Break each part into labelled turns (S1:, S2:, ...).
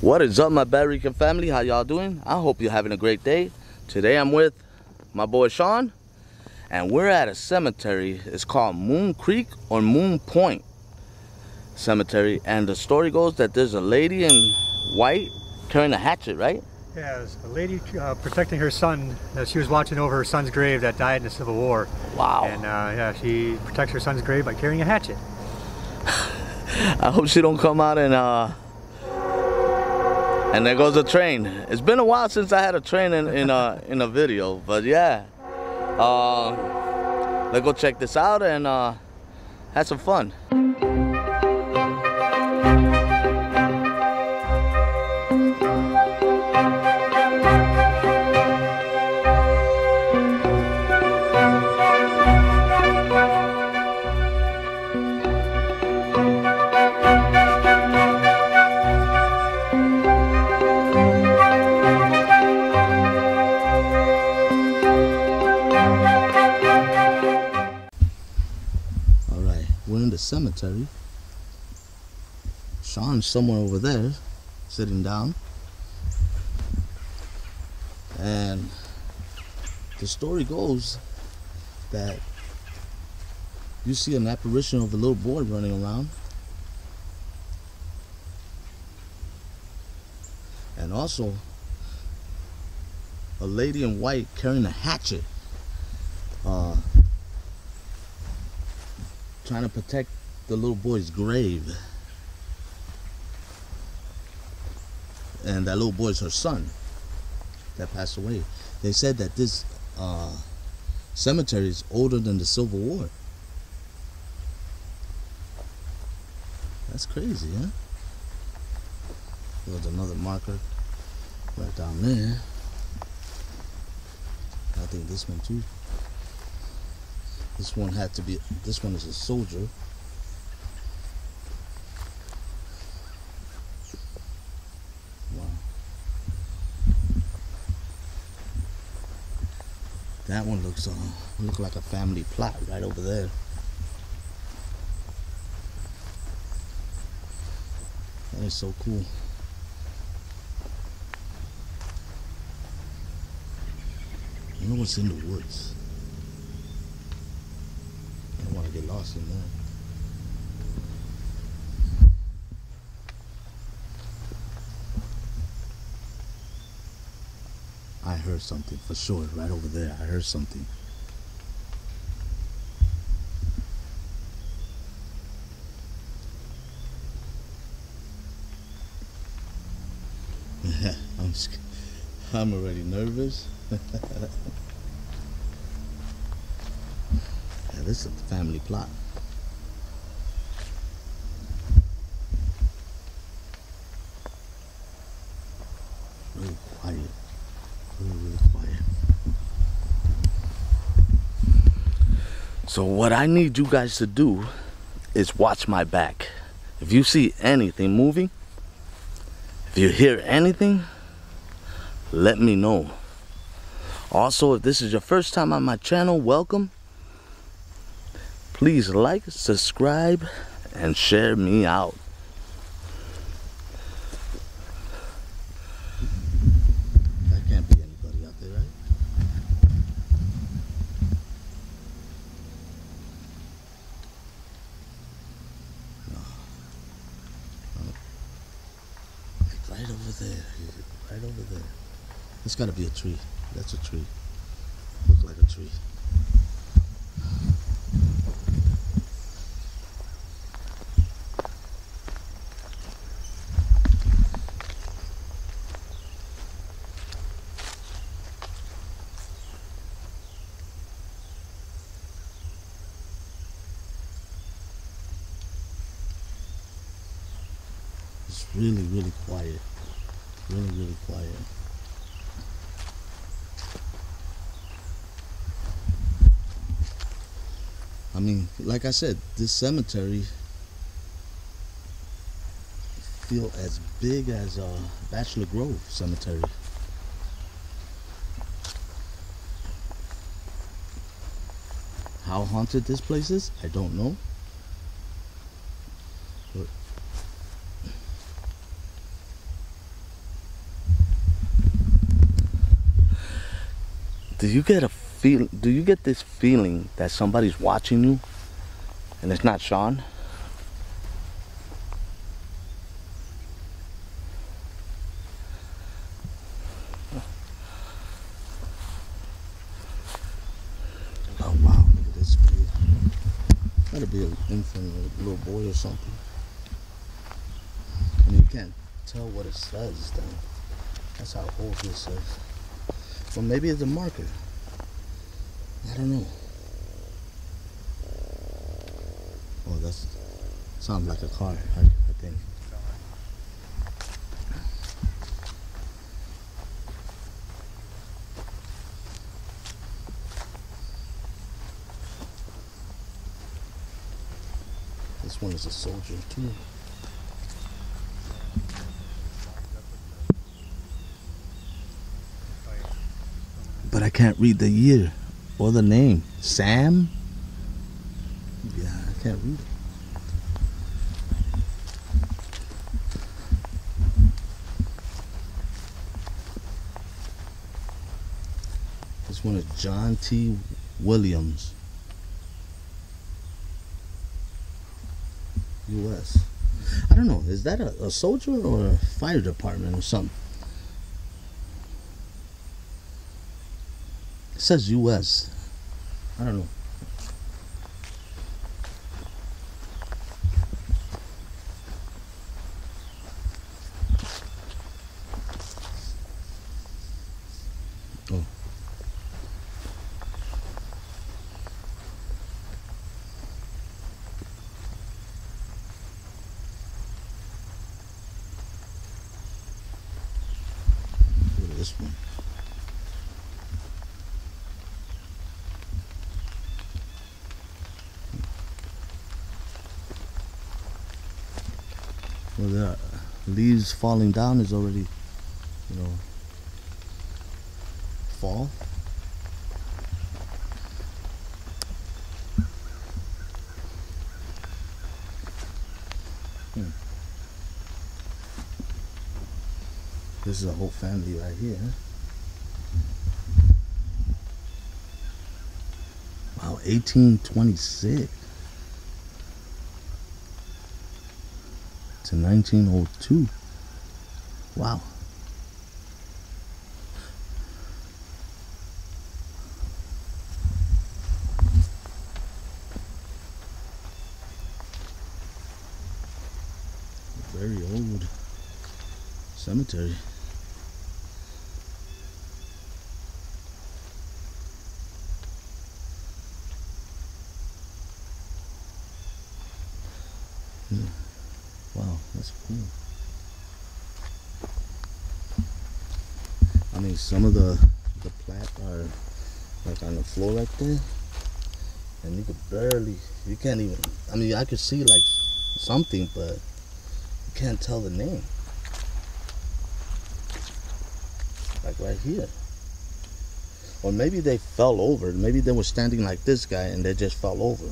S1: What is up, my Batrican family? How y'all doing? I hope you're having a great day. Today I'm with my boy Sean, and we're at a cemetery. It's called Moon Creek or Moon Point Cemetery. And the story goes that there's a lady in white carrying a hatchet, right?
S2: Yeah, there's a lady uh, protecting her son. Uh, she was watching over her son's grave that died in the Civil War.
S1: Wow.
S2: And uh, yeah, she protects her son's grave by carrying a hatchet.
S1: I hope she don't come out and uh and there goes a train. It's been a while since I had a train in, in a in a video, but yeah. Uh, let's go check this out and uh, have some fun. Somewhere over there, sitting down. And the story goes that you see an apparition of a little boy running around. And also a lady in white carrying a hatchet. Uh, trying to protect the little boy's grave. And that little boy's her son that passed away. They said that this uh, cemetery is older than the Civil War. That's crazy, huh? There's another marker right down there. I think this one too. This one had to be, this one is a soldier. Wow. Uh, look like a family plot right over there. That is so cool. I know what's in the woods. I don't want to get lost in there. Heard something for sure, right over there. I heard something. I'm, I'm already nervous. Yeah, this is a family plot. Really quiet. Really, really quiet. So what I need you guys to do is watch my back. If you see anything moving, if you hear anything, let me know. Also, if this is your first time on my channel, welcome. Please like, subscribe, and share me out. That can't be anybody out there, right? No. No. Like right over there. Right over there. It's gotta be a tree. That's a tree. Look like a tree. It's really, really quiet. Really, really quiet. I mean, like I said, this cemetery feel as big as uh, Bachelor Grove Cemetery. How haunted this place is, I don't know. But Do you get a feel? Do you get this feeling that somebody's watching you, and it's not Sean? Oh wow! Look at this. Gotta be an infant, or a little boy or something. And you can't tell what it says then. That's how old this is. Well, maybe it's a marker. I don't know. Oh, that's sounds like a car. I, I think. This one is a soldier too. But I can't read the year or the name. Sam? Yeah, I can't read it. This one is John T. Williams. U.S. I don't know. Is that a, a soldier or a fire department or something? Says U.S. I don't know. This one. Well, the leaves falling down is already, you know, fall. Hmm. This is a whole family right here. Wow, 1826 to 1902. Wow. Very old cemetery. That's cool. Hmm. I mean, some of the the plant are like on the floor right there, and you could barely, you can't even. I mean, I could see like something, but you can't tell the name. Like right here. Or maybe they fell over. Maybe they were standing like this guy and they just fell over.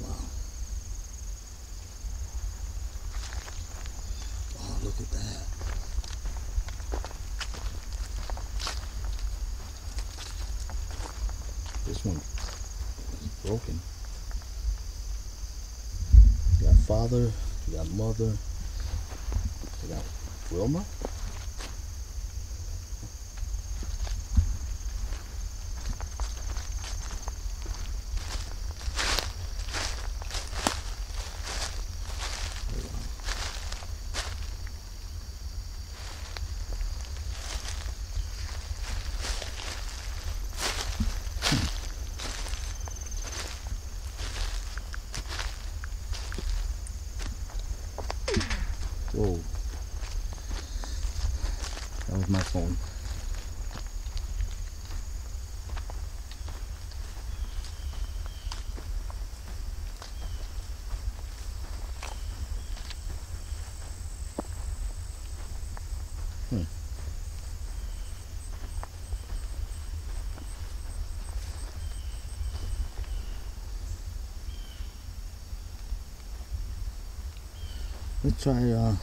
S1: Wow. Wow, look at that. This one is broken. You got father, you got mother, you got Wilma. Whoa. That was my phone. Hmm. Let's try uh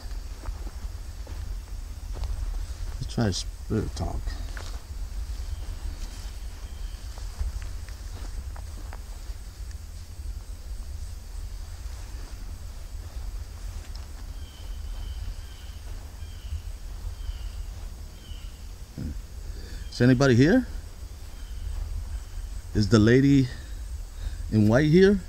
S1: let's Try spirit talk. Is anybody here? Is the lady in white here?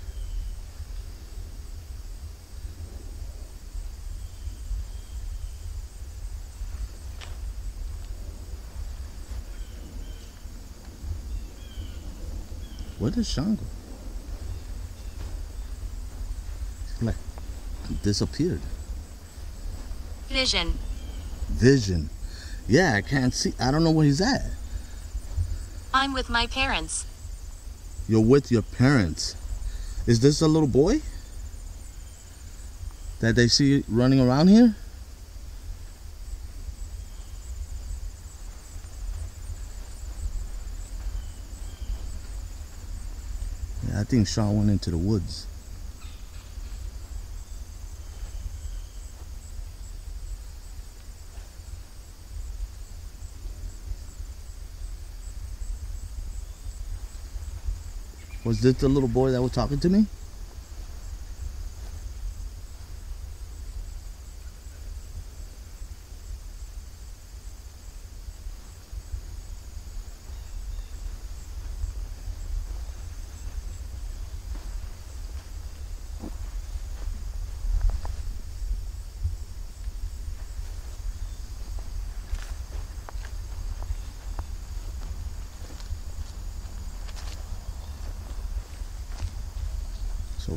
S1: Did Sean? Like disappeared.
S3: Vision.
S1: Vision. Yeah, I can't see. I don't know where he's at.
S3: I'm with my parents.
S1: You're with your parents. Is this a little boy that they see running around here? Think Sean went into the woods. Was this the little boy that was talking to me?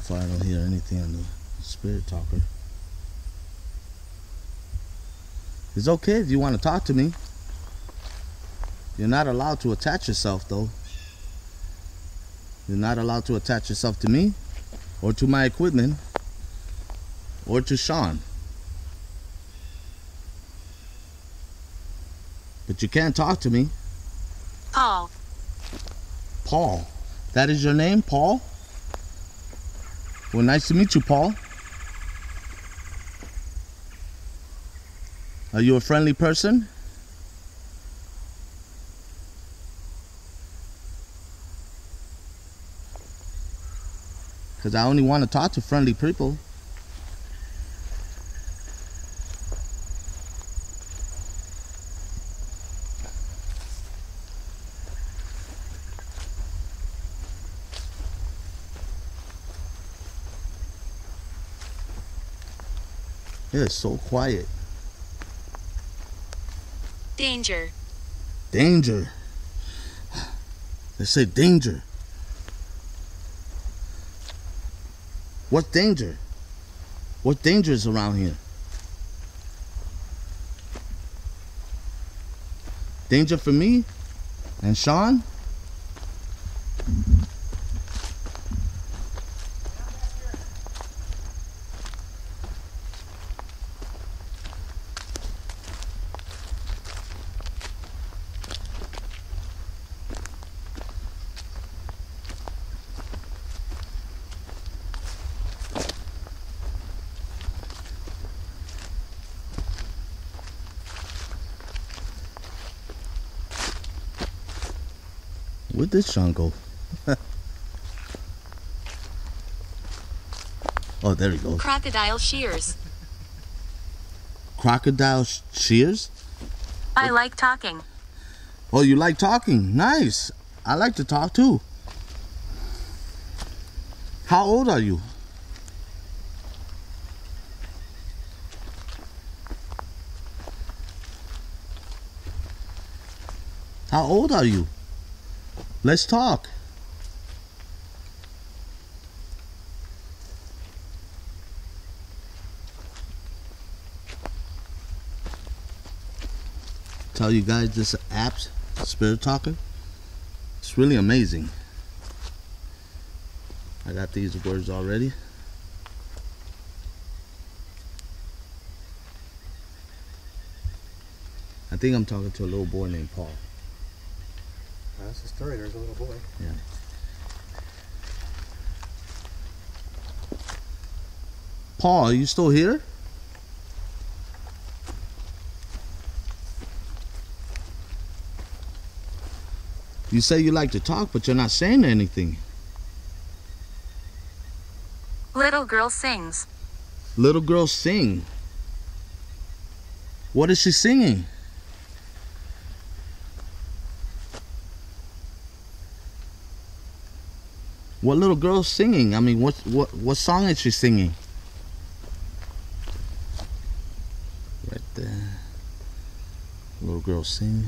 S1: So I don't hear anything on the spirit talker. It's okay if you want to talk to me. You're not allowed to attach yourself, though. You're not allowed to attach yourself to me, or to my equipment, or to Sean. But you can't talk to me.
S3: Paul.
S1: Paul. That is your name, Paul? Well, nice to meet you, Paul. Are you a friendly person? Because I only want to talk to friendly people. It's so quiet.
S3: Danger.
S1: Danger. They say danger. What danger? What danger is around here? Danger for me and Sean? This jungle. oh, there he goes.
S3: Crocodile shears.
S1: Crocodile sh- shears?
S3: I like talking.
S1: Oh, you like talking? Nice. I like to talk too. How old are you? How old are you? Let's talk. Tell you guys this app, Spirit Talker. It's really amazing. I got these words already. I think I'm talking to a little boy named Paul
S2: that's the story. There's a little boy. Yeah.
S1: Paul, are you still here? You say you like to talk, but you're not saying anything.
S3: Little girl sings.
S1: Little girl sing. What is she singing? What little girl singing? I mean, what what what song is she singing? Right there. Little girl sing.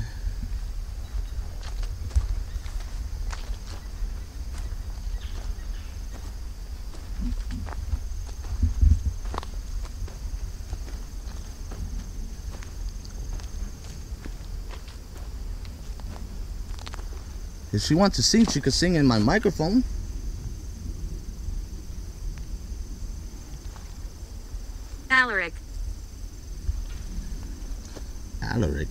S1: If she wants to sing, she could sing in my microphone.
S3: Alaric.
S1: Alaric.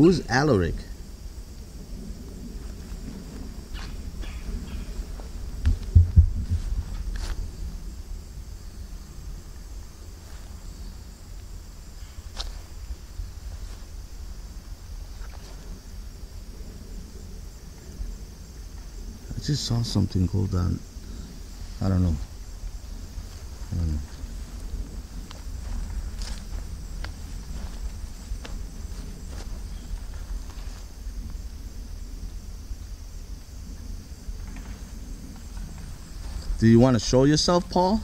S1: Who's Alaric? I just saw something go down. I don't know. I don't know. Do you want to show yourself, Paul?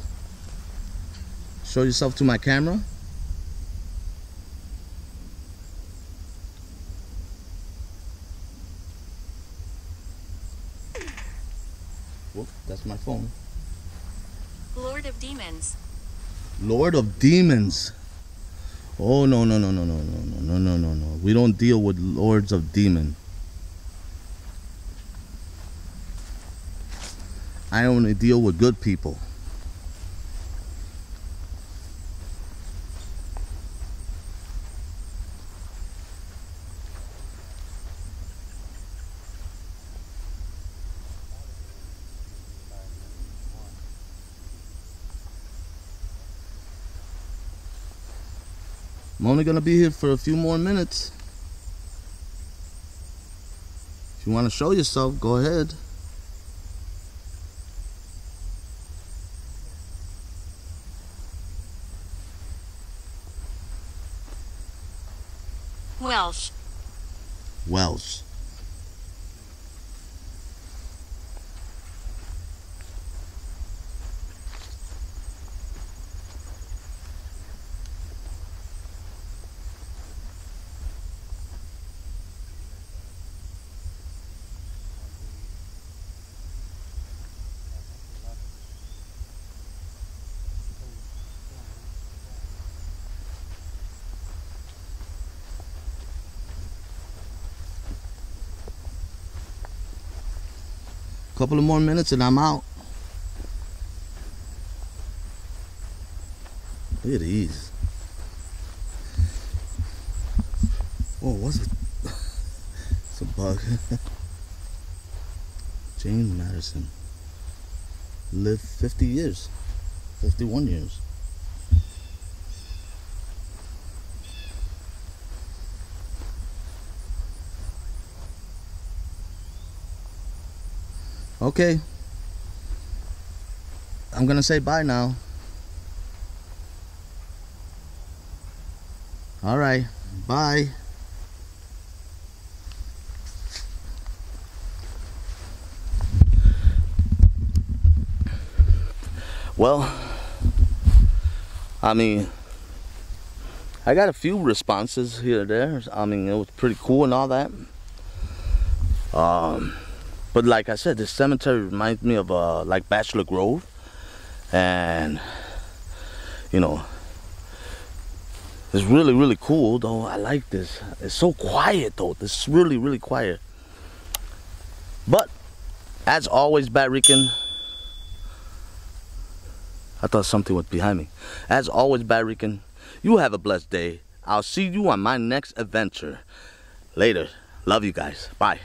S1: Show yourself to my camera? Whoop, that's my phone.
S3: Lord of Demons.
S1: Lord of Demons. Oh no no no no no no no no no no no. We don't deal with lords of demon. I only deal with good people. I'm only gonna be here for a few more minutes. If you want to show yourself, go ahead. Couple of more minutes and I'm out. Look at these. Oh, what's it? it's a bug. James Madison lived 50 years, 51 years. Okay. I'm gonna say bye now. All right. Bye. Well, I mean, I got a few responses here there. I mean, it was pretty cool and all that. Um, but like I said, this cemetery reminds me of uh, like Bachelor Grove, and you know, it's really really cool though. I like this. It's so quiet though. This is really really quiet. But as always, Batrican, I thought something was behind me. As always, Batrican, you have a blessed day. I'll see you on my next adventure. Later. Love you guys. Bye.